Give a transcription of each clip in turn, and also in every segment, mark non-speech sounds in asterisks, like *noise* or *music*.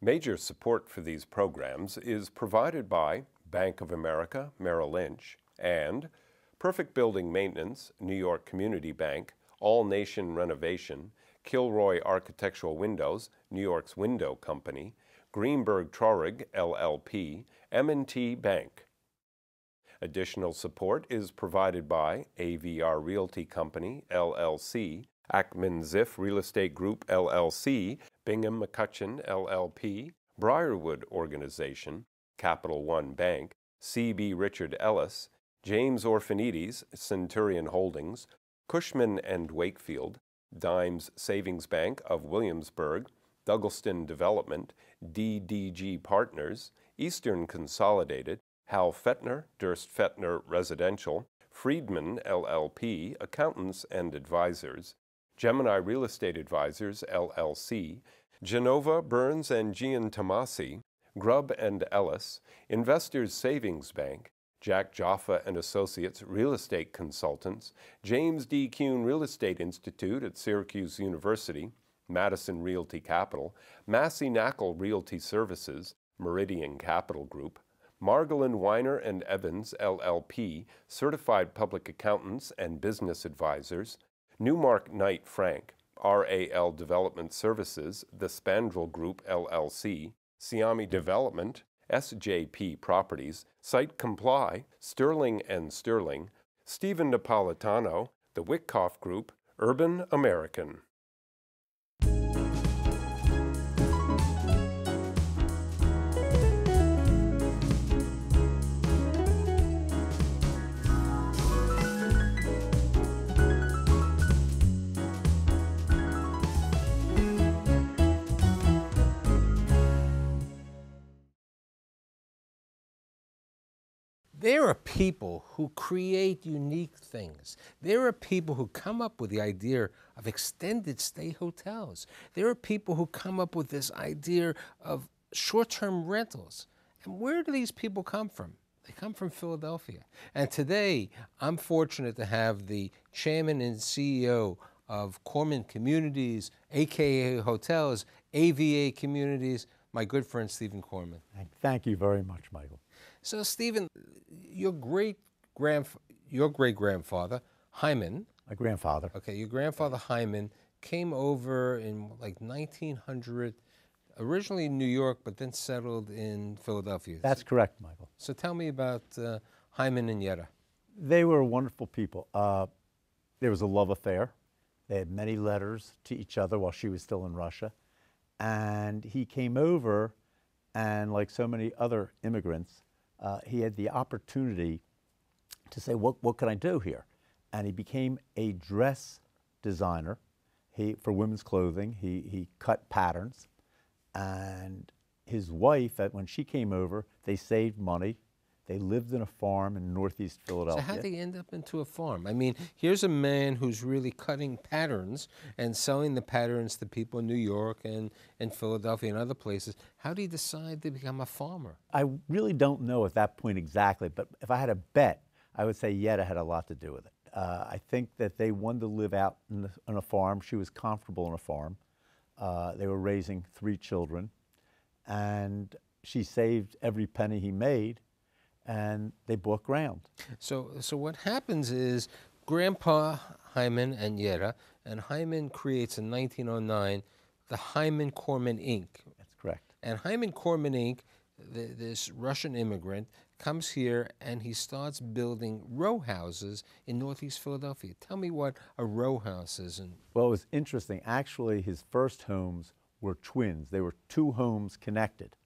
Major support for these programs is provided by Bank of America, Merrill Lynch, and Perfect Building Maintenance, New York Community Bank, All Nation Renovation, Kilroy Architectural Windows, New York's Window Company, Greenberg Traurig, LLP, M&T Bank. Additional support is provided by AVR Realty Company, LLC, Ackman Ziff Real Estate Group, LLC, Bingham McCutchen, LLP, Briarwood Organization, Capital One Bank, C.B. Richard Ellis, James Orphanides, Centurion Holdings, Cushman and Wakefield, Dimes Savings Bank of Williamsburg, Douglaston Development, DDG Partners, Eastern Consolidated, Hal Fetner, Durst Fetner Residential, Friedman LLP, Accountants and Advisors, Gemini Real Estate Advisors LLC, Genova Burns and Gian Tomasi, Grubb and Ellis, Investors Savings Bank, Jack Jaffa and Associates Real Estate Consultants, James D. Kuhn Real Estate Institute at Syracuse University, Madison Realty Capital, Massey Knakal Realty Services, Meridian Capital Group, Margolin Weiner and Evans LLP, Certified Public Accountants and Business Advisors, Newmark Knight Frank, RAL Development Services, The Spandrel Group LLC, Siami Development, SJP Properties, Site Comply, Sterling and Sterling, Stephen Napolitano, The Wickoff Group, Urban American. There are people who create unique things. There are people who come up with the idea of extended stay hotels. There are people who come up with this idea of short term rentals. And where do these people come from? They come from Philadelphia. And today, I'm fortunate to have the chairman and CEO of Korman Communities, AKA Hotels, AVA Communities, my good friend Steven Korman. Thank you very much, Michael. So, Steven, your great grand your great grandfather Hyman, my grandfather. Okay, your grandfather Hyman came over in like 1900, originally in New York, but then settled in Philadelphia. That's correct, Michael. So tell me about uh, Hyman and Yetta. They were wonderful people. Uh, there was a love affair. They had many letters to each other while she was still in Russia. And he came over, and like so many other immigrants, uh, he had the opportunity to say, what, what can I do here? And he became a dress designer he, for women's clothing. He, he cut patterns. And his wife, when she came over, they saved money they lived in a farm in northeast Philadelphia. So how did they end up into a farm? I mean, here's a man who's really cutting patterns and selling the patterns to people in New York and, and Philadelphia and other places. How did he decide to become a farmer? I really don't know at that point exactly, but if I had a bet, I would say Yetta had a lot to do with it. Uh, I think that they wanted to live out in, the, on a farm. She was comfortable on a farm. Uh, they were raising three children, and she saved every penny he made and they bought ground. So, so what happens is Grandpa Hyman and Yetta, and Hyman creates in 1909 the Hyman Korman Inc. That's correct. And Hyman Korman Inc., the, this Russian immigrant, comes here and he starts building row houses in Northeast Philadelphia. Tell me what a row house is. And well, it was interesting. Actually, his first homes were twins. They were two homes connected.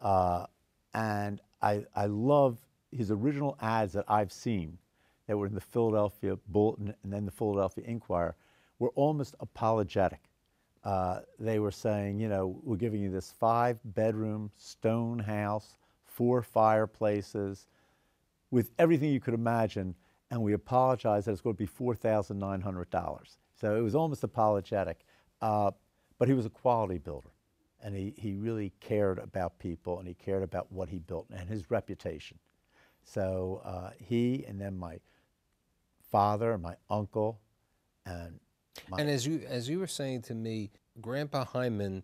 Uh, and I, I love his original ads that I've seen that were in the Philadelphia Bulletin and then the Philadelphia Inquirer were almost apologetic. Uh, they were saying, you know, we're giving you this five bedroom stone house, four fireplaces, with everything you could imagine, and we apologize that it's going to be $4,900. So it was almost apologetic. Uh, but he was a quality builder and he, he really cared about people and he cared about what he built and his reputation. So uh, he and then my father, my uncle, and and as you as you were saying to me, Grandpa Hyman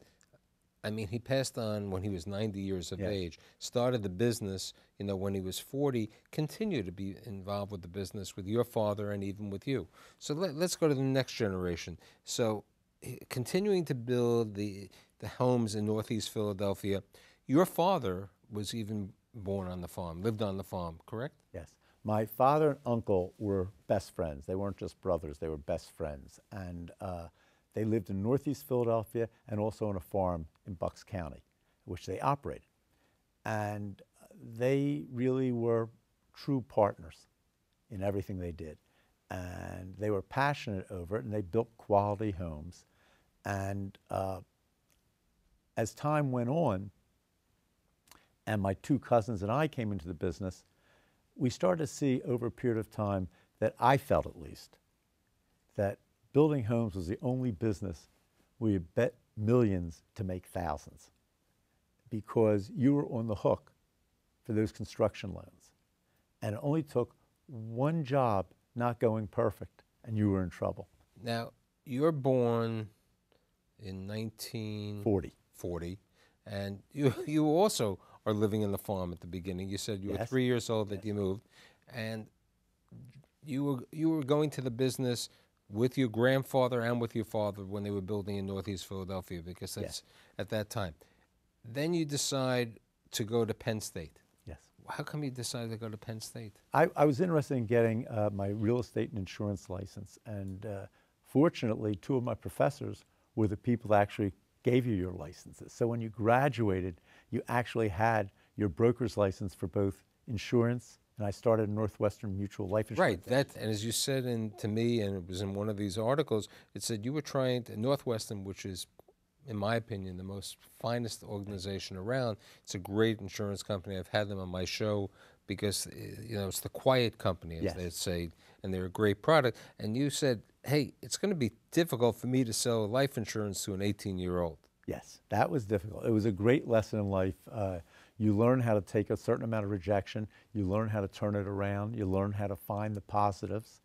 I mean, he passed on when he was 90 years of Yes. age, started the business, you know, when he was 40, continued to be involved with the business with your father and even with you. So let, us go to the next generation. So, eh, continuing to build the, the homes in Northeast Philadelphia, your father was even born on the farm, lived on the farm, correct? Yes. My father and uncle were best friends. They weren't just brothers, they were best friends. And uh, they lived in Northeast Philadelphia and also on a farm in Bucks County, which they operated. And they really were true partners in everything they did. And they were passionate over it, and they built quality homes. And uh, as time went on, and my two cousins and I came into the business, we started to see over a period of time that I felt at least that building homes was the only business where you bet millions to make thousands because you were on the hook for those construction loans. And it only took one job not going perfect and you were in trouble. Now, you're born in 1940, 40. and you, *laughs* you also are living in the farm at the beginning. You said you were three years old that you moved, and you were you were going to the business with your grandfather and with your father when they were building in Northeast Philadelphia because that's at that time. Then you decide to go to Penn State. Yes. How come you decided to go to Penn State? I, I was interested in getting uh, my real estate and insurance license, and uh, fortunately, two of my professors were the people that actually gave you your licenses. So when you graduated, you actually had your broker's license for both insurance, and I started Northwestern Mutual Life Insurance. Right. That and as you said in, to me, and it was in one of these articles, it said you were trying to Northwestern, which is, in my opinion, the most finest organization around. It's a great insurance company. I've had them on my show because uh, you know it's the quiet company, as Yes. they say, and they're a great product. And you said, hey, it's going to be difficult for me to sell life insurance to an 18-year-old. Yes, that was difficult. It was a great lesson in life. Uh, you learn how to take a certain amount of rejection, you learn how to turn it around, you learn how to find the positives,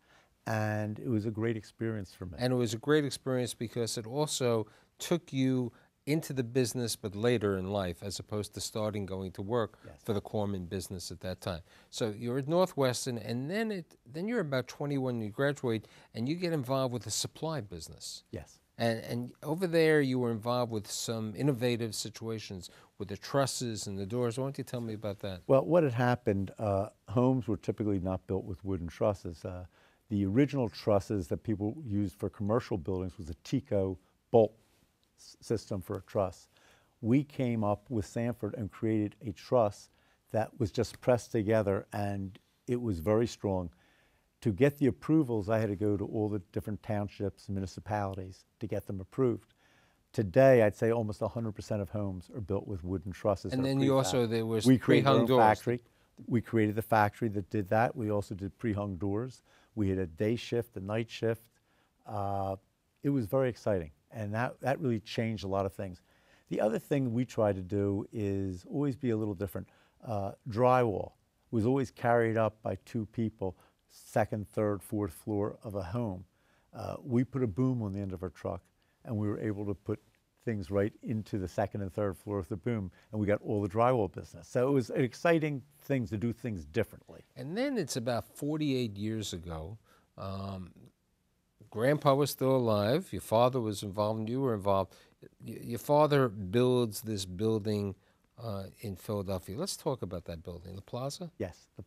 and it was a great experience for me. And it was a great experience because it also took you into the business, but later in life, as opposed to starting going to work Yes. for the Korman business at that time. So you're at Northwestern, and then it then you're about 21, you graduate, and you get involved with the supply business. yes. And, and over there, you were involved with some innovative situations with the trusses and the doors. Why don't you tell me about that? Well, what had happened, uh, homes were typically not built with wooden trusses. Uh, the original trusses that people used for commercial buildings was a Tico bolt system for a truss. We came up with Sanford and created a truss that was just pressed together and it was very strong. To get the approvals, I had to go to all the different townships and municipalities to get them approved. Today, I'd say almost 100% of homes are built with wooden trusses. And then you also- there was we created pre-hung doors. factory. We created the factory that did that. We also did pre-hung doors. We had a day shift, a night shift. Uh, it was very exciting, and that, that really changed a lot of things. The other thing we try to do is always be a little different. Uh, drywall was always carried up by two people, second, third, fourth floor of a home. Uh, we put a boom on the end of our truck, and we were able to put things right into the second and third floor of the boom, and we got all the drywall business. So it was an exciting thing to do things differently. And then it's about 48 years ago. Um, Grandpa was still alive. Your father was involved, and you were involved. Y- your father builds this building uh, in Philadelphia. Let's talk about that building, the Plaza. Yes. The,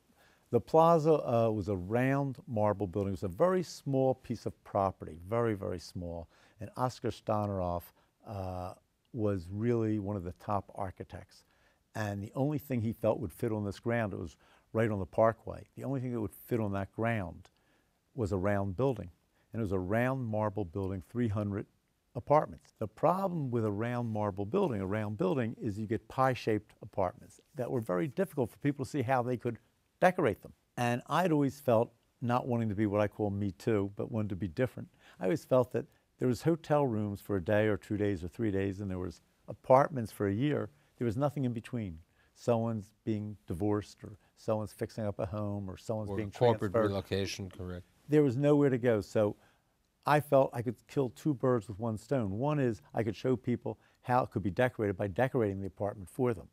the plaza uh, was a round marble building. It was a very small piece of property, very, very small. And Oscar Stonorov uh, was really one of the top architects. And the only thing he felt would fit on this ground, it was right on the parkway. The only thing that would fit on that ground was a round building. And it was a round marble building, 300 apartments. The problem with a round marble building, a round building, is you get pie-shaped apartments that were very difficult for people to see how they could decorate them. And I'd always felt, not wanting to be what I call me too, but wanted to be different. I always felt that there was hotel rooms for a day or two days or three days, and there was apartments for a year. There was nothing in between. Someone's being divorced, or someone's fixing up a home, or someone's Or being corporate transferred relocation, correct. There was nowhere to go. So I felt I could kill two birds with one stone. One is I could show people how it could be decorated by decorating the apartment for them.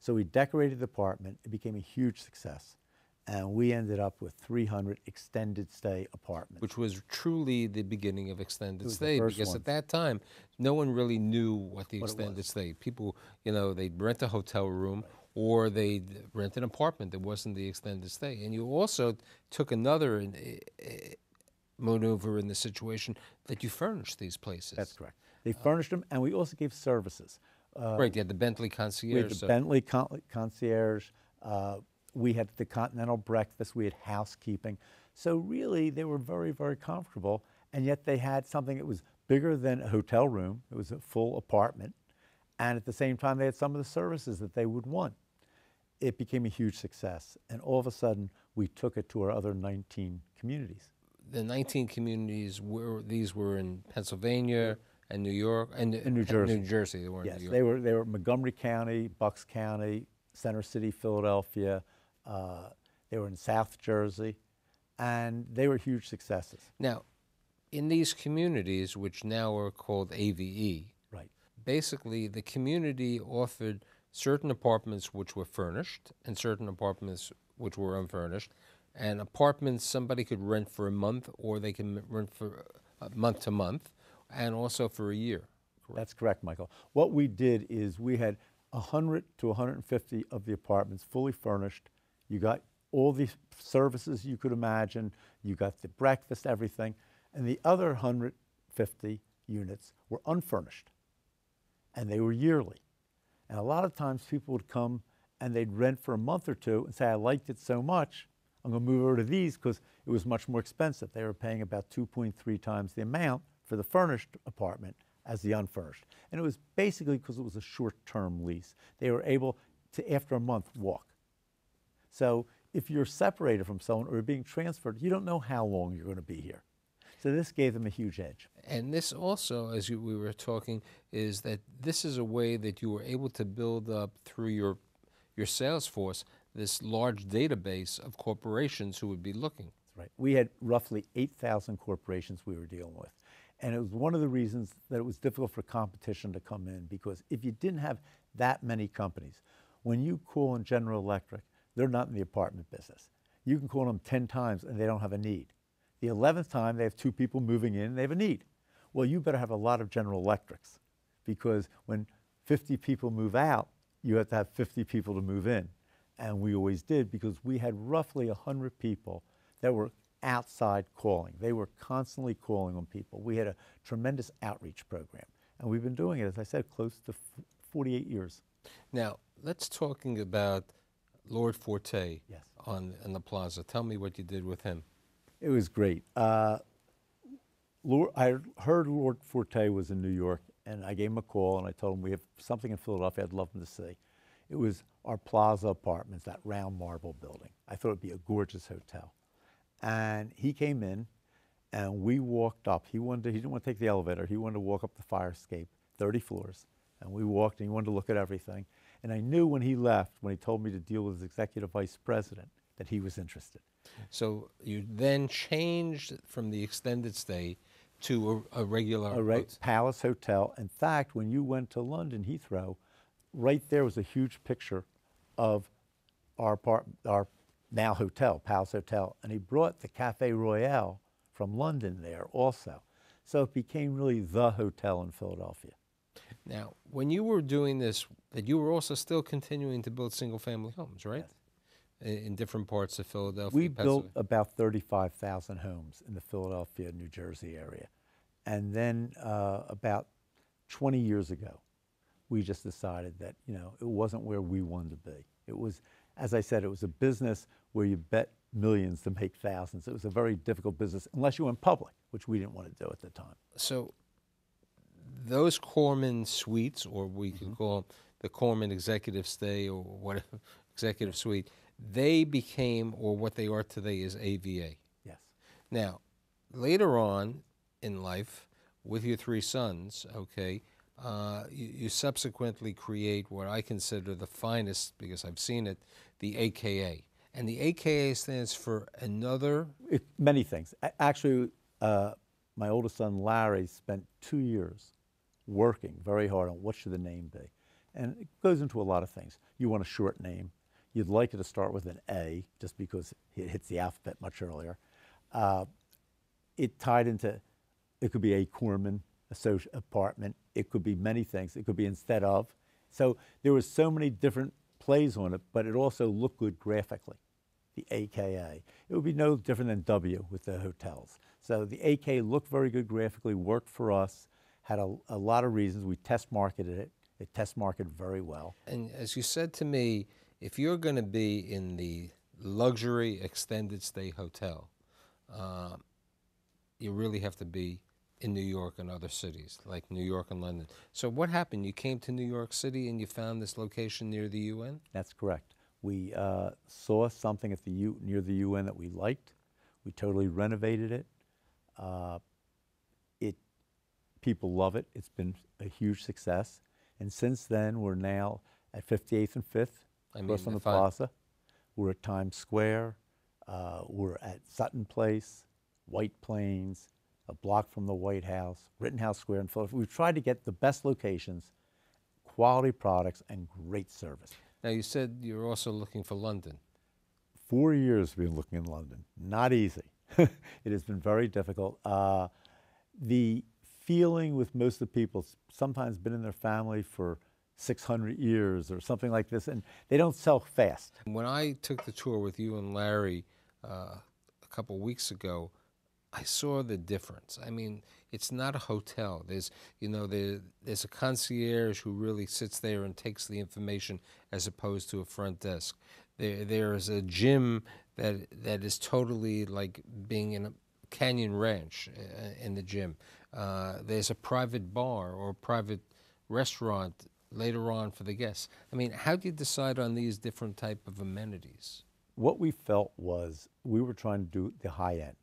So we decorated the apartment. It became a huge success. And we ended up with 300 extended stay apartments. which was truly the beginning of extended stay because one. at that time no one really knew what the What extended stay people you know they'd rent a hotel room or they'd rent an apartment that wasn't the extended stay and you also took another eh, eh, maneuver in the situation that you furnished these places That's correct. They furnished them, and we also gave services. Uh, right you had the bentley concierge. we had the so- Bentley con- concierge. Uh, we had the continental breakfast. We had housekeeping. So really, they were very, very comfortable. And yet, they had something that was bigger than a hotel room. It was a full apartment, and at the same time, they had some of the services that they would want. It became a huge success, and all of a sudden, we took it to our other 19 communities. the 19 communities were these were in pennsylvania and new york and In New Jersey. new jersey they were in Yes, new york they were they were Montgomery County, Bucks County, Center City, Philadelphia. Uh, they were in South Jersey, and they were huge successes. Now, in these communities, which now are called AVE, Right. basically the community offered certain apartments which were furnished and certain apartments which were unfurnished. And apartments somebody could rent for a month or they can rent for uh, month to month and also for a year. That's correct, Michael. What we did is we had 100 to 150 of the apartments fully furnished. You got all the services you could imagine. You got the breakfast, everything. And the other 150 units were unfurnished. And they were yearly. And a lot of times people would come and they'd rent for a month or two and say, I liked it so much, I'm going to move over to these because it was much more expensive. They were paying about 2.3 times the amount for the furnished apartment as the unfurnished. And it was basically because it was a short term lease. They were able to, after a month, walk. So if you're separated from someone or you're being transferred, you don't know how long you're going to be here. So this gave them a huge edge. And this also, as you, we were talking, is that this is a way that you were able to build up through your your sales force this large database of corporations who would be looking. Right. We had roughly 8,000 corporations we were dealing with. And it was one of the reasons that it was difficult for competition to come in because if you didn't have that many companies, when you call on General Electric, they're not in the apartment business. You can call them 10 times and they don't have a need. The 11th time, they have two people moving in and they have a need. Well, you better have a lot of General Electrics because when 50 people move out, you have to have 50 people to move in. And we always did because we had roughly 100 people that were outside calling. They were constantly calling on people. We had a tremendous outreach program. And we've been doing it, as I said, close to 48 years. Now, let's talking about Lord Forte Yes. on in the plaza. Tell me what you did with him. It was great. Uh, Lord, I heard Lord Forte was in New York, and I gave him a call and I told him we have something in Philadelphia I'd love him to see. It was our Plaza Apartments, that round marble building. I thought it'd be a gorgeous hotel. And he came in, and we walked up. He wanted to, he didn't want to take the elevator. He wanted to walk up the fire escape, 30 floors. And we walked, and he wanted to look at everything. And I knew when he left, when he told me to deal with his executive vice president, that he was interested. So you then changed from the extended stay to a, a regular. a hot- Palace Hotel. In fact, when you went to London Heathrow, right there was a huge picture of our part, our now hotel, Palace Hotel, and he brought the Cafe Royale from London there also. So it became really the hotel in Philadelphia. Now, when you were doing this, that you were also still continuing to build single-family homes, right? In, in different parts of Philadelphia. We built about 35,000 homes in the Philadelphia, New Jersey area. And then uh, about 20 years ago, we just decided that, you know, it wasn't where we wanted to be. It was, as I said, it was a business where you bet millions to make thousands. It was a very difficult business unless you went public, which we didn't want to do at the time. So those Korman suites, or we Mm-hmm. could call them the Korman Executive Stay or whatever *laughs* Executive Suite, they became, or what they are today, is AVA. Yes. Now, later on in life, with your three sons, okay, uh, you, you subsequently create what I consider the finest, because I've seen it, the AKA. And the AKA stands for another. It, many things. Actually, uh, my oldest son Larry spent two years working very hard on what should the name be. And it goes into a lot of things. You want a short name. You'd like it to start with an A, just because it hits the alphabet much earlier. Uh, it tied into, it could be a Korman associ- apartment. It could be many things. It could be instead of. So there was so many different plays on it, but it also looked good graphically. The AKA. It would be no different than W with the hotels. So the AK looked very good graphically, worked for us, had a, a lot of reasons. We test marketed it. It test marketed very well. And as you said to me, if you're going to be in the luxury extended stay hotel, uh, you really have to be in New York and other cities like New York and London. So what happened? You came to New York City and you found this location near the UN. That's correct. We uh, saw something at the U, near the UN that we liked. We totally renovated it. Uh, it people love it. It's been a huge success. And since then, we're now at 58th and 5th, I mean, from the I- plaza. We're at Times Square. Uh, we're at Sutton Place, White Plains, a block from the White House, Rittenhouse Square in Philadelphia. We've tried to get the best locations, quality products, and great service. Now you said you're also looking for London. four years we've been looking in London. Not easy. *laughs* it has been very difficult. Uh, the feeling with most of the people, sometimes been in their family for 600 years or something like this, and they don't sell fast. When I took the tour with you and Larry uh, a couple weeks ago, I saw the difference. I mean, it's not a hotel. There's, you know, there, there's a concierge who really sits there and takes the information as opposed to a front desk. There, there's a gym that that is totally like being in a Canyon Ranch uh, in the gym. Uh, there's a private bar or private restaurant later on for the guests. I mean, how do you decide on these different type of amenities? What we felt was we were trying to do the high end,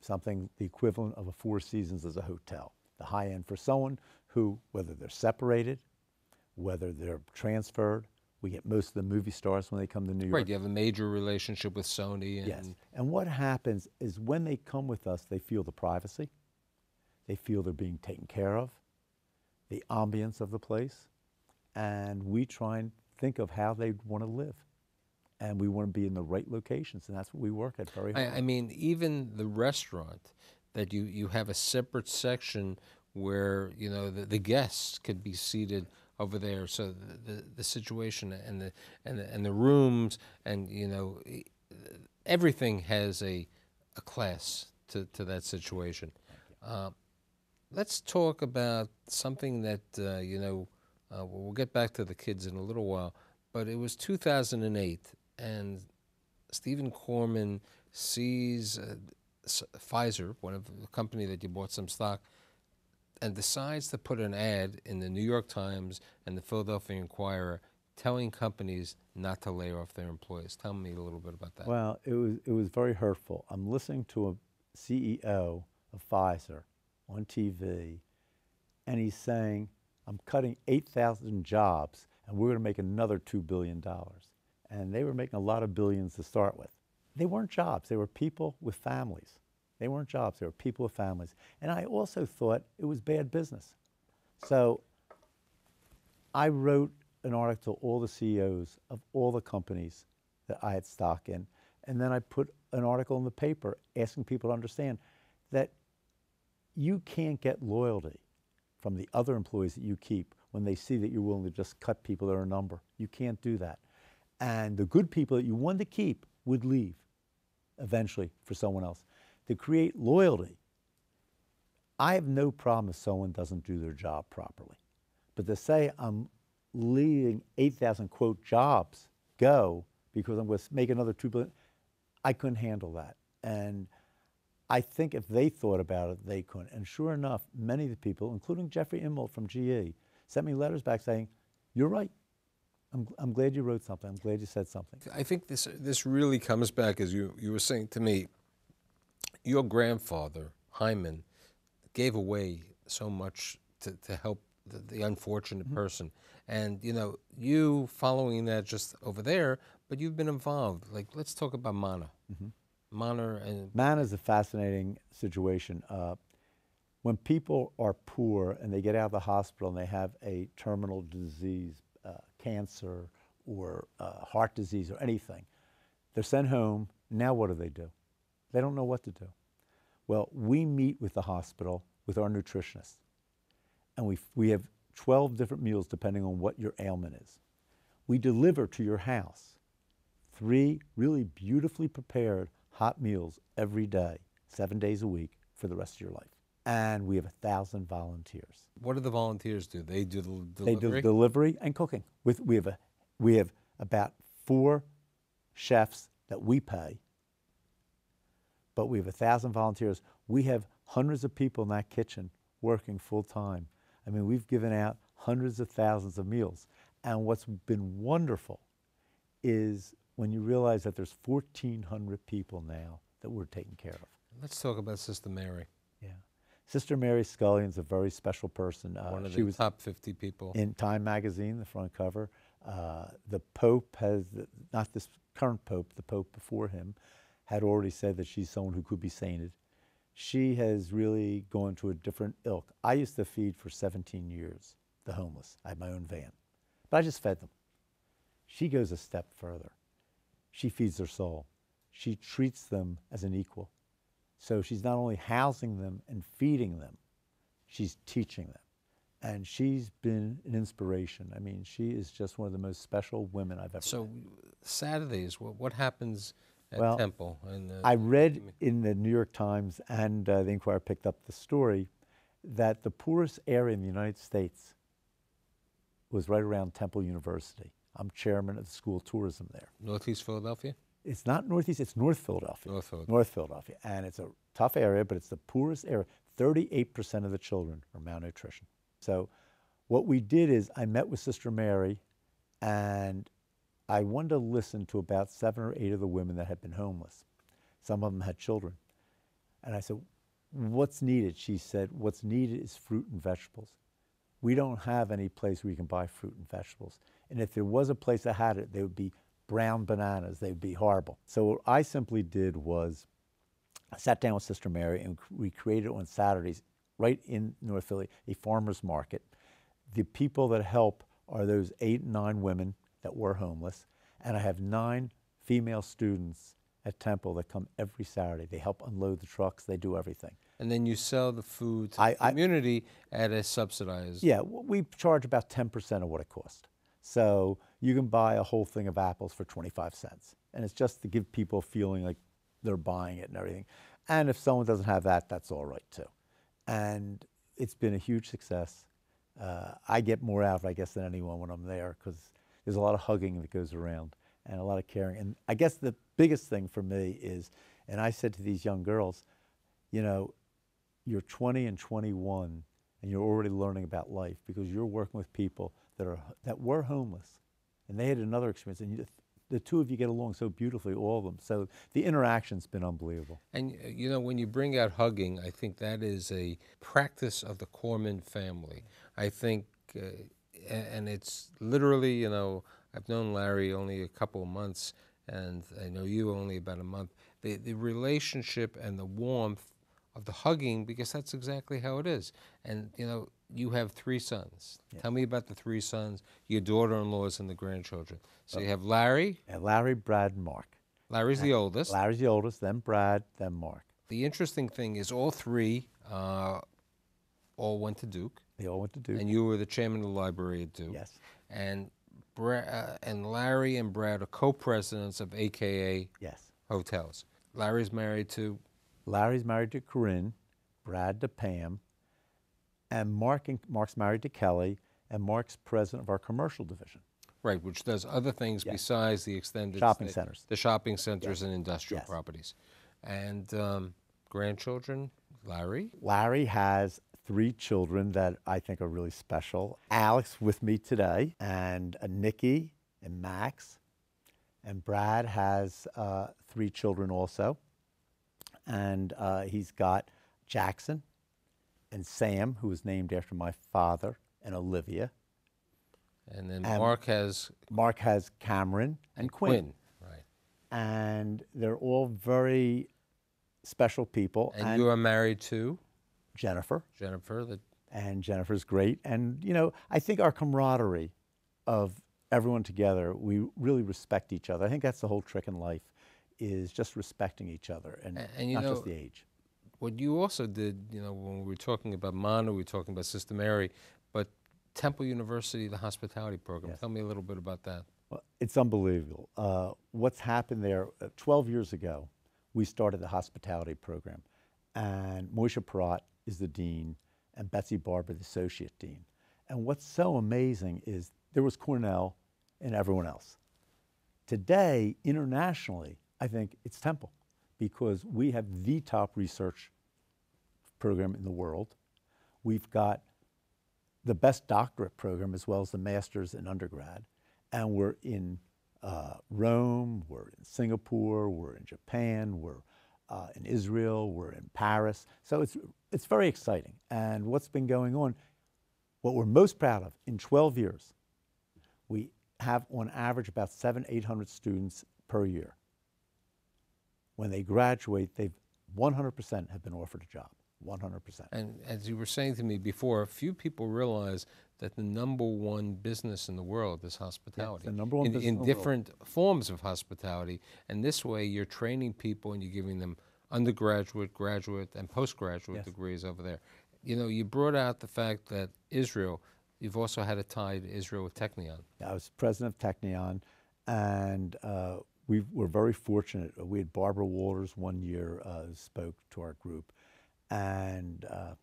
something the equivalent of a Four Seasons as a hotel. The high end for someone who, whether they're separated, whether they're transferred, we get most of the movie stars when they come to New York. Right, you have a major relationship with Sony and Yes. And what happens is when they come with us, they feel the privacy, they feel they're being taken care of, the ambience of the place, and we try and think of how they want to live. And we want to be in the right locations, and that's what we work at very hard. I, I mean, even the restaurant that you, you have a separate section where you know the, the guests could be seated over there. So the, the, the situation and the and the, and the rooms and you know everything has a a class to, to that situation. Uh, let's talk about something that uh, you know. Uh, we'll get back to the kids in a little while, but it was 2008, and Steven Korman sees uh, Pfizer, one of the company that you bought some stock, and decides to put an ad in the New York Times and the Philadelphia Inquirer telling companies not to lay off their employees. Tell me a little bit about that. Well, it was it was very hurtful. I'm listening to a CEO of Pfizer on TV, and he's saying, "I'm cutting 8,000 jobs, and we're going to make another two billion dollars." And they were making a lot of billions to start with. They weren't jobs. They were people with families. They weren't jobs. They were people with families. And I also thought it was bad business. So I wrote an article to all the CEOs of all the companies that I had stock in, and then I put an article in the paper asking people to understand that you can't get loyalty from the other employees that you keep when they see that you're willing to just cut people that are a number. You can't do that. And the good people that you want to keep would leave eventually for someone else. To create loyalty, I have no problem if someone doesn't do their job properly. But to say I'm leaving 8,000 quote jobs go because I'm going to make another 2 billion, I couldn't handle that. And I think if they thought about it, they couldn't. And sure enough, many of the people, including Jeffrey Immelt from GE, sent me letters back saying, You're right. I'm, I'm glad you wrote something. I'm glad you said something. I think this this really comes back as you you were saying to me. Your grandfather Hyman gave away so much to, to help the, the unfortunate mm-hmm. person, and you know you following that just over there, but you've been involved. Like let's talk about MANNA, mm-hmm. MANNA, and is a fascinating situation. Uh, when people are poor and they get out of the hospital and they have a terminal disease, uh, cancer or uh, heart disease or anything, they're sent home. Now, what do they do? They don't know what to do. Well, we meet with the hospital with our nutritionist, and we, we have 12 different meals depending on what your ailment is. We deliver to your house three really beautifully prepared hot meals every day, seven days a week for the rest of your life. And we have a thousand volunteers. What do the volunteers do? They do the They delivery? do delivery and cooking. With we have a we have about four chefs that we pay, but we have a thousand volunteers. We have hundreds of people in that kitchen working full time. I mean, we've given out hundreds of thousands of meals. And what's been wonderful is when you realize that there's 1,400 people now that we're taking care of. Let's talk about Sister Mary, Yeah. Sister Mary Scullion's a very special person. Uh, one of she the was top 50 people. in Time magazine, the front cover. Uh, the Pope has, not this current Pope, the Pope before him, had already said that she's someone who could be sainted. She has really gone to a different ilk. I used to feed for 17 years the homeless. I had my own van, but I just fed them. She goes a step further. She feeds their soul. She treats them as an equal. So she's not only housing them and feeding them, she's teaching them. And she's been an inspiration. I mean, she is just one of the most special women I've ever So Saturdays, what, what happens at Well, Temple? And uh, I read in the New York Times and uh, the Inquirer picked up the story that the poorest area in the United States was right around Temple University. I'm chairman of the School of Tourism there. Northeast Philadelphia, It's not Northeast, it's North Philadelphia. North Philadelphia. North Philadelphia. And it's a tough area, but it's the poorest area. 38% of the children are malnutrition. So what we did is I met with Sister Mary and I wanted to listen to about seven or eight of the women that had been homeless. Some of them had children. And I said, What's needed? She said, What's needed is fruit and vegetables. We don't have any place where you can buy fruit and vegetables. And if there was a place that had it, they would be brown bananas. They would be horrible. So what I simply did was I sat down with Sister Mary and we created on Saturdays, right in North Philly, a farmer's market. The people that help are those eight, nine women that were homeless. And I have nine female students at Temple that come every Saturday. They help unload the trucks, they do everything. And then you sell the food to I- the I- community at a subsidized. Yeah, we charge about 10% of what it costs. So you can buy a whole thing of apples for 25 cents. And it's just to give people a feeling like they're buying it and everything. And if someone doesn't have that, that's all right too. And it's been a huge success. Uh, I get more out of it, I guess, than anyone when I'm there because there's a lot of hugging that goes around and a lot of caring. And I guess the biggest thing for me is, and I said to these young girls, you know, you're 20 and 21 and you're already learning about life because you're working with people that are that were homeless and they had another experience and you, the two of you get along so beautifully all of them so the interaction's been unbelievable And uh, you know, when you bring out hugging, I think that is a practice of the Korman family. I think, uh, and it's literally, you know, I've known Larry only a couple of months, and I know you only about a month. The the relationship and the warmth of the hugging, because that's exactly how it is. And you know, you have three sons. Tell me about the three sons, your daughter-in-laws, and the grandchildren. So you have Larry. and larry brad and mark Larry's the oldest. larry's the oldest then brad then mark The interesting thing is all three uh, all went to Duke, they all went to duke and you were the chairman of the library at Duke. yes And Bra- uh, and Larry and Brad are co-presidents of AKA yes Hotels. Larry's married to larry's married to corinne brad to pam and mark and, mark's married to kelly and mark's president of our commercial division right, which does other things Yes. besides the extended Shopping centers. the shopping centers and industrial Yes. properties, and um, grandchildren. Larry, Larry has three children that I think are really special. Alex with me today, and uh, Nikki and Max. And Brad has uh, three children also. And uh, he's got Jackson and Sam, who was named after my father, and Olivia. and then And Mark has Mark has Cameron and Quinn. Quinn. Right, And they're all very special people. and, you are married to. Jennifer. Jennifer, the and Jennifer's great. And you know, I think our camaraderie of everyone together, we really respect each other. I think that's the whole trick in life, is just respecting each other and, and you not know- just the age. what you also did, you know, when we were talking about Manu, we were talking about Sister Mary, but Temple University, the hospitality program. Yes. Tell me a little bit about that. Well, it's unbelievable. Uh, what's happened there? Uh, Twelve years ago, we started the hospitality program, and Moishe Porat is the dean, and Betsy Barber the associate dean. And what's so amazing is there was Cornell and everyone else. Today, internationally, I think it's Temple because we have the top research program in the world. We've got the best doctorate program as well as the master's and undergrad. And we're in uh, Rome, we're in Singapore, we're in Japan, we're uh, in Israel, we're in Paris. So it's, it's very exciting. And what's been going on, what we're most proud of in 12 years, we have on average about seven, 800 students per year. When they graduate, they've 100% have been offered a job, 100%. And as you were saying to me before, few people realize that the number one business in the world is hospitality. the number one in, business in the world. different forms of hospitality. And this way, you're training people and you're giving them undergraduate, graduate, and postgraduate Yes. degrees over there. You know, you brought out the fact that Israel. You've also had a tie to Israel with Technion. I was president of Technion, and uh, we were very fortunate. We had Barbara Walters one year uh, spoke to our group, and uh,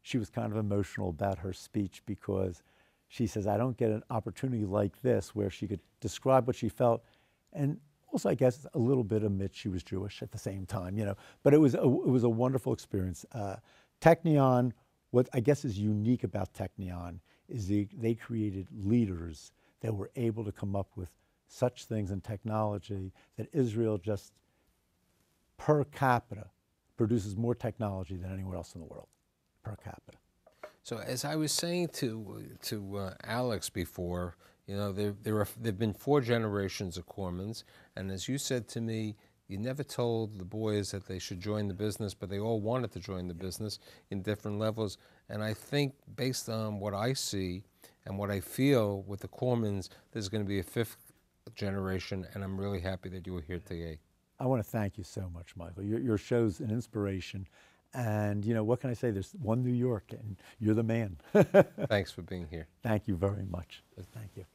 she was kind of emotional about her speech because she says, "I don't get an opportunity like this where she could describe what she felt," and also, I guess, a little bit admit she was Jewish at the same time, you know. But it was a, it was a wonderful experience. Uh, Technion, what I guess is unique about Technion is they, they created leaders that were able to come up with such things in technology that Israel just per capita produces more technology than anywhere else in the world per capita. So as I was saying to to uh, Alex before, you know, there there are there've been four generations of Kormans, and as you said to me, you never told the boys that they should join the business, but they all wanted to join the business in different levels. And I think based on what I see and what I feel with the Kormans, there's going to be a fifth generation, and I'm really happy that you were here today. I want to thank you so much, Michael. Your, your show's an inspiration. And, you know, what can I say? There's one New York, and you're the man. *laughs* Thanks for being here. thank you very much. Thank you.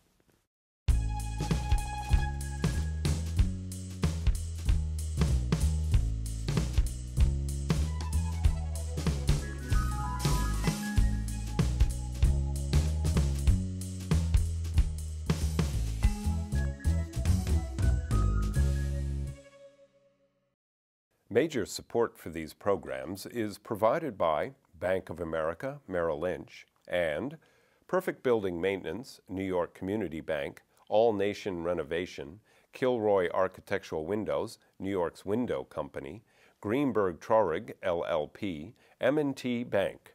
Major support for these programs is provided by Bank of America, Merrill Lynch, and Perfect Building Maintenance, New York Community Bank, All Nation Renovation, Kilroy Architectural Windows, New York's Window Company, Greenberg Traurig, LLP, M&T Bank.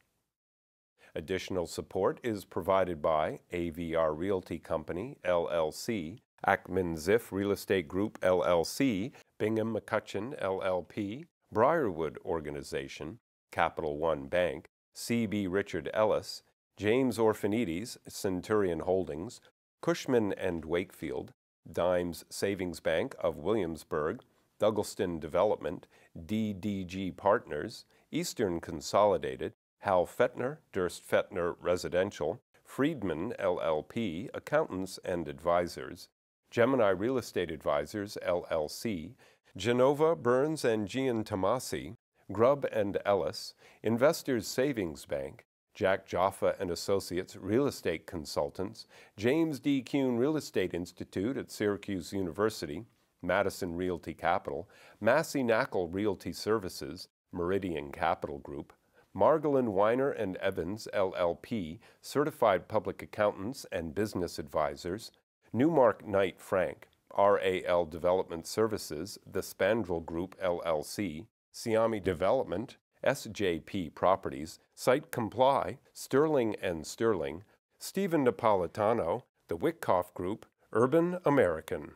Additional support is provided by AVR Realty Company, LLC, Ackman Ziff Real Estate Group, LLC, Bingham McCutchen, LLP, Briarwood Organization, Capital One Bank, C.B. Richard Ellis, James Orphanides, Centurion Holdings, Cushman and Wakefield, Dimes Savings Bank of Williamsburg, Douglaston Development, DDG Partners, Eastern Consolidated, Hal Fetner, Durst Fetner Residential, Friedman LLP, Accountants and Advisors, Gemini Real Estate Advisors LLC, Genova Burns and Gian Tomasi, Grubb and Ellis, Investors Savings Bank, Jack Jaffa and Associates Real Estate Consultants, James D. Kuhn Real Estate Institute at Syracuse University, Madison Realty Capital, Massey Knakal Realty Services, Meridian Capital Group, Margolin Weiner and Evans LLP, Certified Public Accountants and Business Advisors, Newmark Knight Frank, RAL Development Services, The Spandrel Group LLC, Siami Development, SJP Properties, Site Comply, Sterling and Sterling, Stephen Napolitano, The Wickoff Group, Urban American.